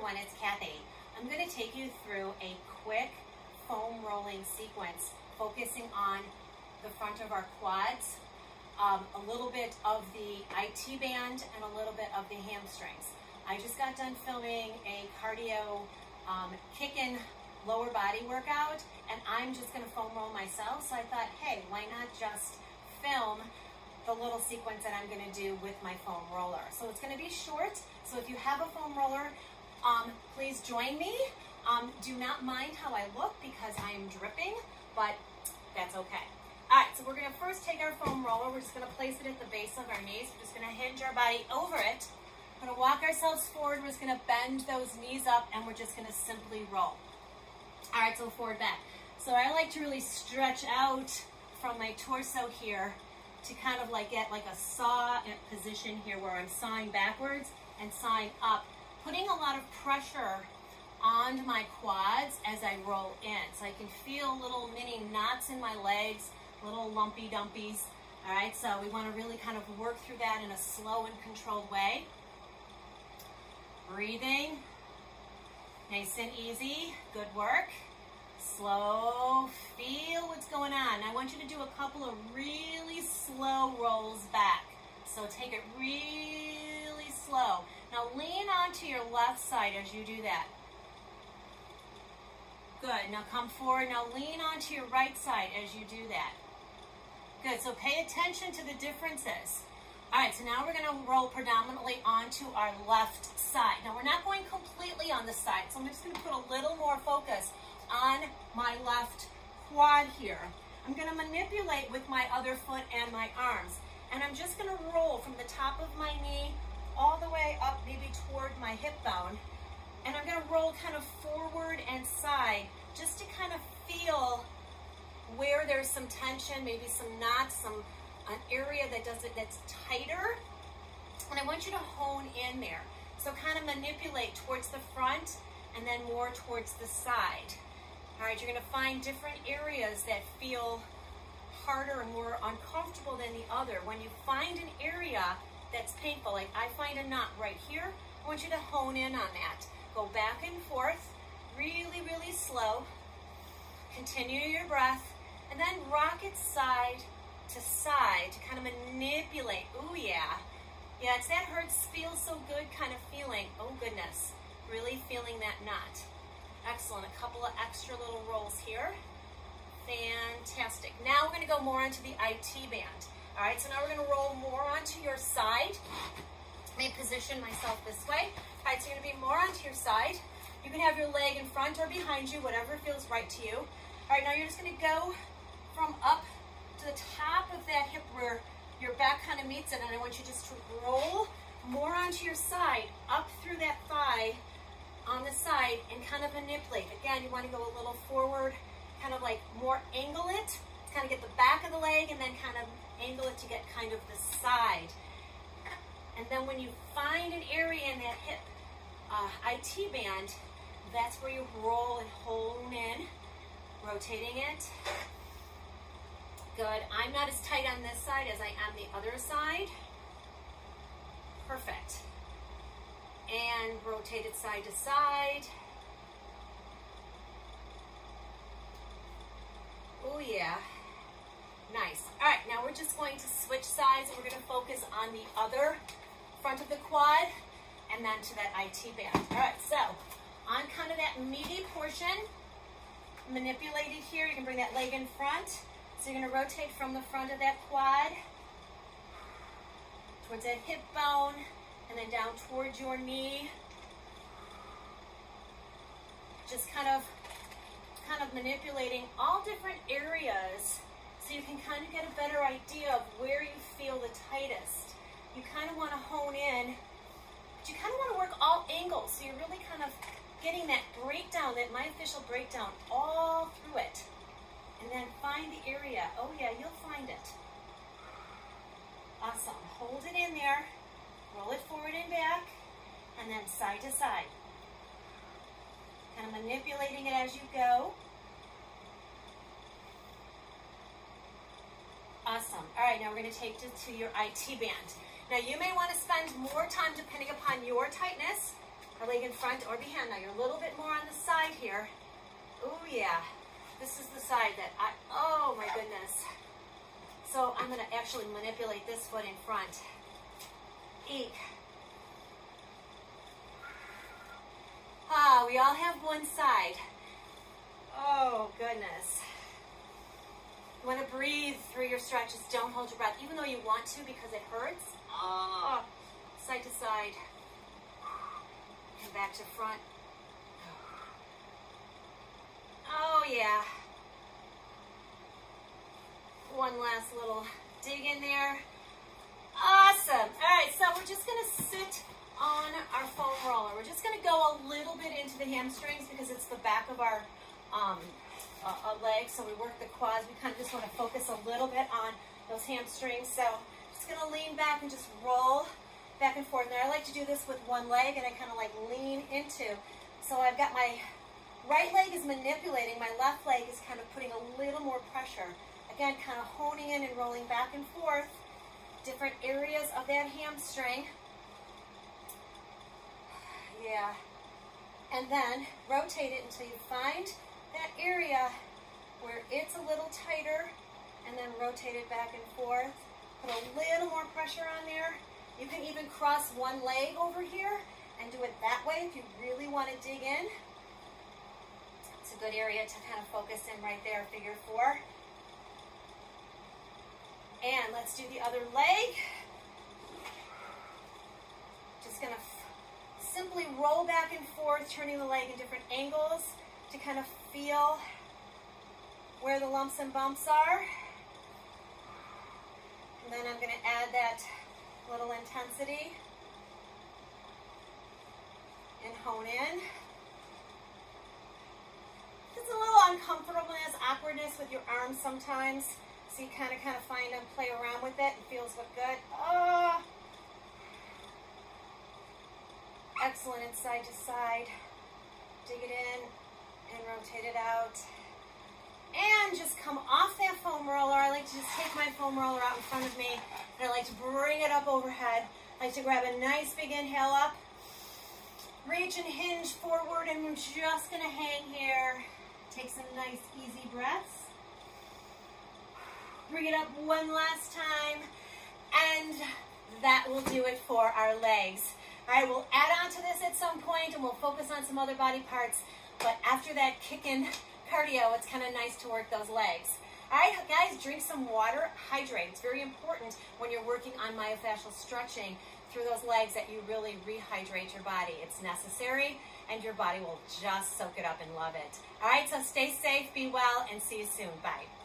everyone, it's Kathy. I'm going to take you through a quick foam rolling sequence focusing on the front of our quads, um, a little bit of the IT band, and a little bit of the hamstrings. I just got done filming a cardio um, kicking lower body workout, and I'm just going to foam roll myself. So I thought, hey, why not just film the little sequence that I'm going to do with my foam roller. So it's going to be short. So if you have a foam roller, join me. Um, do not mind how I look because I am dripping, but that's okay. All right, so we're gonna first take our foam roller. We're just gonna place it at the base of our knees. We're just gonna hinge our body over it. We're gonna walk ourselves forward. We're just gonna bend those knees up and we're just gonna simply roll. All right, so forward back. So I like to really stretch out from my torso here to kind of like get like a saw position here where I'm sawing backwards and sawing up putting a lot of pressure on my quads as I roll in. So I can feel little mini knots in my legs, little lumpy dumpies. All right, so we want to really kind of work through that in a slow and controlled way. Breathing, nice and easy, good work. Slow, feel what's going on. I want you to do a couple of really slow rolls back. So take it really slow. Now lean onto your left side as you do that. Good, now come forward. Now lean onto your right side as you do that. Good, so pay attention to the differences. All right, so now we're gonna roll predominantly onto our left side. Now we're not going completely on the side, so I'm just gonna put a little more focus on my left quad here. I'm gonna manipulate with my other foot and my arms. And I'm just gonna roll from the top of my knee all the way up maybe toward my hip bone. And I'm gonna roll kind of forward and side just to kind of feel where there's some tension, maybe some knots, some an area that does it that's tighter. And I want you to hone in there. So kind of manipulate towards the front and then more towards the side. All right, you're gonna find different areas that feel harder and more uncomfortable than the other. When you find an area that's painful. Like I find a knot right here. I want you to hone in on that. Go back and forth, really, really slow. Continue your breath, and then rock it side to side to kind of manipulate. Oh yeah. Yeah, it's that hurts, feels so good kind of feeling. Oh goodness, really feeling that knot. Excellent, a couple of extra little rolls here. Fantastic. Now we're gonna go more into the IT band. All right, so now we're gonna roll more onto your side. Let me position myself this way. All right, so you're gonna be more onto your side. You can have your leg in front or behind you, whatever feels right to you. All right, now you're just gonna go from up to the top of that hip where your back kind of meets it, and I want you just to roll more onto your side, up through that thigh on the side, and kind of manipulate. Again, you wanna go a little forward, kind of like more angle it, kind of get the back of the leg, and then kind of angle it to get kind of the side. And then when you find an area in that hip uh, IT band, that's where you roll and hone in, rotating it. Good. I'm not as tight on this side as I am the other side. Perfect. And rotate it side to side. Oh yeah. Nice. All right, now we're just going to switch sides and we're going to focus on the other front of the quad and then to that IT band. All right, so on kind of that meaty portion, manipulated here. You can bring that leg in front. So you're going to rotate from the front of that quad towards that hip bone and then down towards your knee. Just kind of kind of manipulating all different areas so you can kind of get a better idea of where you feel the tightest. You kind of want to hone in, but you kind of want to work all angles. So you're really kind of getting that breakdown, that myofascial breakdown all through it. And then find the area. Oh yeah, you'll find it. Awesome. Hold it in there. Roll it forward and back. And then side to side. Kind of manipulating it as you go. Awesome. All right, now we're going to take it to your IT band. Now you may want to spend more time depending upon your tightness our leg in front or behind. Now you're a little bit more on the side here. Oh yeah, this is the side that I, oh my goodness. So I'm gonna actually manipulate this foot in front. Eek. Ah, we all have one side. Oh goodness. You want to breathe through your stretches. Don't hold your breath, even though you want to because it hurts. Oh, side to side. And back to front. Oh, yeah. One last little dig in there. Awesome. All right, so we're just going to sit on our foam roller. We're just going to go a little bit into the hamstrings because it's the back of our um, a, a leg, so we work the quads. We kind of just want to focus a little bit on those hamstrings. So just going to lean back and just roll back and forth. Now I like to do this with one leg and I kind of like lean into. So I've got my right leg is manipulating, my left leg is kind of putting a little more pressure. Again, kind of honing in and rolling back and forth, different areas of that hamstring. Yeah. And then rotate it until you find that area where it's a little tighter and then rotate it back and forth. Put a little more pressure on there. You can even cross one leg over here and do it that way if you really want to dig in. It's a good area to kind of focus in right there, figure four. And let's do the other leg. Just gonna simply roll back and forth, turning the leg in different angles to kind of feel where the lumps and bumps are. And then I'm going to add that little intensity and hone in. It's a little uncomfortableness, awkwardness with your arms sometimes. So you kind of kind of find them, play around with it. It feels good. Oh. Excellent inside to side. Dig it in and rotate it out. And just come off that foam roller. I like to just take my foam roller out in front of me and I like to bring it up overhead. I like to grab a nice big inhale up. Reach and hinge forward and we're just gonna hang here. Take some nice easy breaths. Bring it up one last time. And that will do it for our legs. All right, we'll add on to this at some point and we'll focus on some other body parts. But after that kicking cardio, it's kind of nice to work those legs. All right, guys, drink some water, hydrate. It's very important when you're working on myofascial stretching through those legs that you really rehydrate your body. It's necessary and your body will just soak it up and love it. All right, so stay safe, be well, and see you soon. Bye.